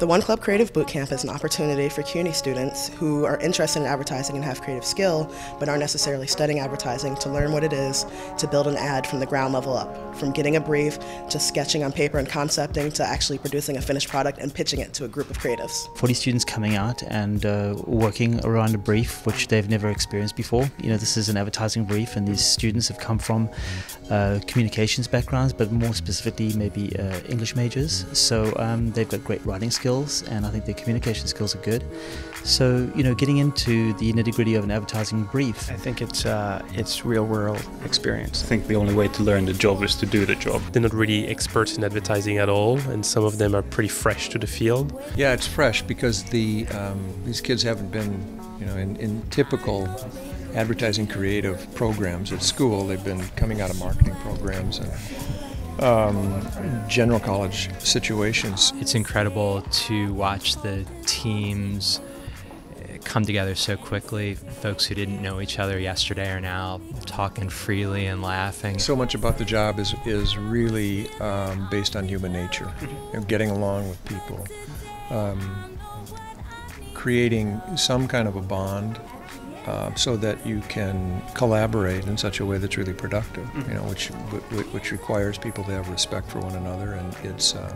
The One Club Creative Bootcamp is an opportunity for CUNY students who are interested in advertising and have creative skill, but aren't necessarily studying advertising to learn what it is to build an ad from the ground level up, from getting a brief to sketching on paper and concepting to actually producing a finished product and pitching it to a group of creatives. For these students coming out and uh, working around a brief which they've never experienced before, you know, this is an advertising brief, and these students have come from uh, communications backgrounds, but more specifically, maybe uh, English majors. So um, they've got great writing skills skills, and I think their communication skills are good. So, you know, getting into the nitty gritty of an advertising brief. I think it's uh, it's real world experience. I think the only way to learn the job is to do the job. They're not really experts in advertising at all, and some of them are pretty fresh to the field. Yeah, it's fresh because the um, these kids haven't been, you know, in, in typical advertising creative programs at school. They've been coming out of marketing programs and um, general college situations. It's incredible to watch the teams come together so quickly. Folks who didn't know each other yesterday are now talking freely and laughing. So much about the job is is really um, based on human nature, you know, getting along with people, um, creating some kind of a bond uh, so that you can collaborate in such a way that's really productive, you know, which which requires people to have respect for one another. And it's uh,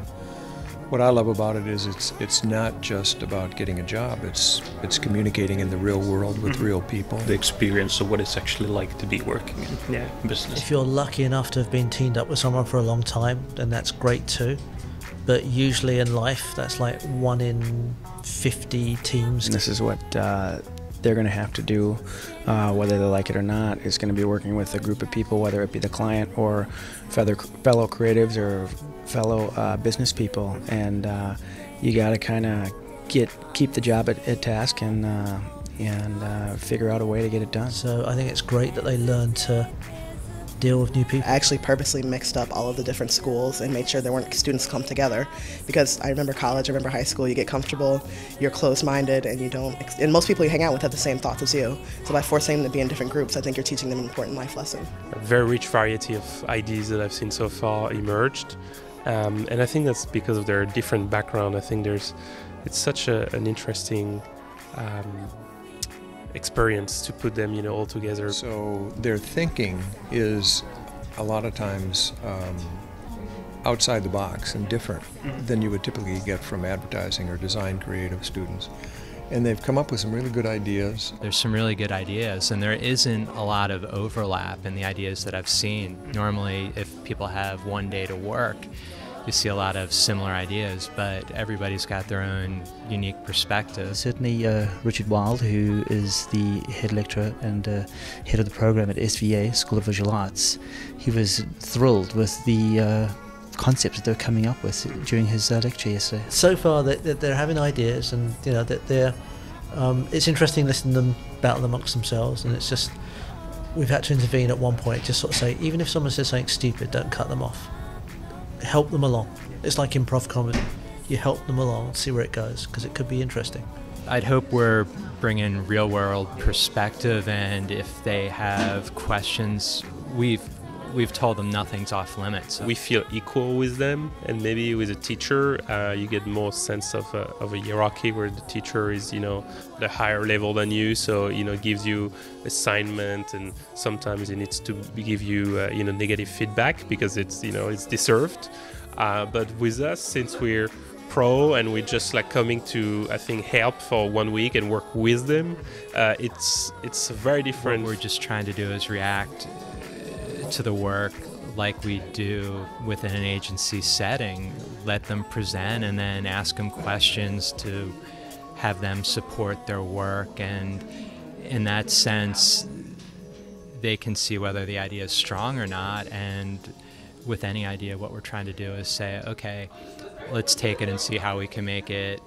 what I love about it is it's it's not just about getting a job. It's it's communicating in the real world with mm-hmm. real people. The experience of what it's actually like to be working in yeah. business. If you're lucky enough to have been teamed up with someone for a long time, then that's great too. But usually in life, that's like one in 50 teams. And this is what uh, they're going to have to do, uh, whether they like it or not, is going to be working with a group of people, whether it be the client or fellow, fellow creatives or fellow uh, business people. And uh, you got to kind of get keep the job at, at task and uh, and uh, figure out a way to get it done. So I think it's great that they learn to deal with new people? I actually purposely mixed up all of the different schools and made sure there weren't students come together because I remember college, I remember high school, you get comfortable, you're closed-minded, and you don't, and most people you hang out with have the same thoughts as you. So by forcing them to be in different groups, I think you're teaching them an important life lesson. A very rich variety of ideas that I've seen so far emerged. Um, and I think that's because of their different background. I think there's, it's such a, an interesting um, experience to put them, you know, all together. So their thinking is a lot of times um, outside the box and different mm-hmm. than you would typically get from advertising or design creative students. And they've come up with some really good ideas. There's some really good ideas, and there isn't a lot of overlap in the ideas that I've seen. Normally, if people have one day to work, you see a lot of similar ideas, but everybody's got their own unique perspective. Certainly, uh, Richard Wild, who is the head lecturer and uh, head of the program at SVA, School of Visual Arts, he was thrilled with the uh, concepts that they're coming up with during his uh, lecture yesterday. So far, that they're having ideas, and you know that they're. Um, it's interesting listening to them battle amongst themselves, and it's just we've had to intervene at one point, just sort of say, even if someone says something stupid, don't cut them off help them along. It's like improv comedy. You help them along, see where it goes, because it could be interesting. I'd hope we're bringing real world perspective, and if they have questions, we've we've told them nothing's off limits. We feel equal with them, and maybe with a teacher, uh, you get more sense of a, of a hierarchy where the teacher is, you know, the higher level than you, so you know gives you assignment, and sometimes it needs to give you, uh, you know, negative feedback because it's, you know, it's deserved. Uh, but with us, since we're pro and we're just like coming to I think help for one week and work with them. Uh, it's it's very different. What we're just trying to do is react to the work like we do within an agency setting, let them present and then ask them questions to have them support their work. And in that sense, they can see whether the idea is strong or not. And with any idea, what we're trying to do is say, okay, let's take it and see how we can make it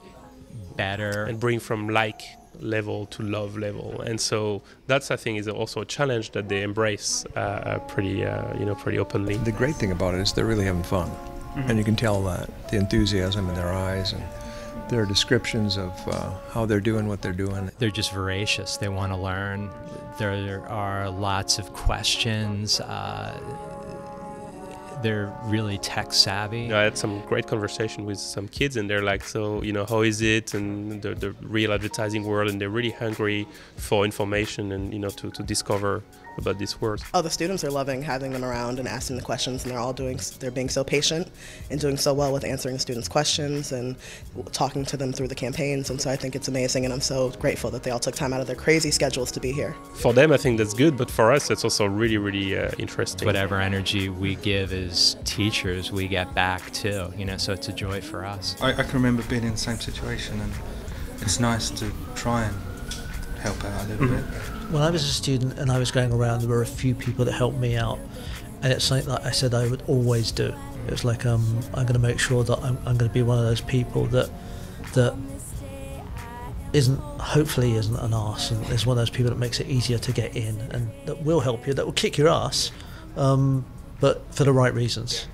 better. And bring from like level to love level and so that's i think is also a challenge that they embrace uh, uh, pretty uh, you know pretty openly the great thing about it is they're really having fun mm-hmm. and you can tell that the enthusiasm in their eyes and their descriptions of uh, how they're doing what they're doing. They're just voracious. They want to learn. There are lots of questions. They're really tech savvy. I had some great conversation with some kids, and they're like, "So, you know, how is it?" And the, the real advertising world, and they're really hungry for information and you know to, to discover about this world. Oh, the students are loving having them around and asking the questions, and they're all doing. They're being so patient and doing so well with answering the students' questions and talking to them through the campaigns. And so I think it's amazing, and I'm so grateful that they all took time out of their crazy schedules to be here. For them, I think that's good, but for us, it's also really, really uh, interesting. Whatever energy we give as teachers, we get back too. You know, so it's a joy for us. I, I can remember being in the same situation, and it's nice to try and help out a little mm-hmm. bit when I was a student and I was going around, there were a few people that helped me out, and it's something that I said I would always do. It was like um, I'm going to make sure that I'm, I'm going to be one of those people that that isn't hopefully isn't an ass and is one of those people that makes it easier to get in and that will help you, that will kick your ass, um, but for the right reasons.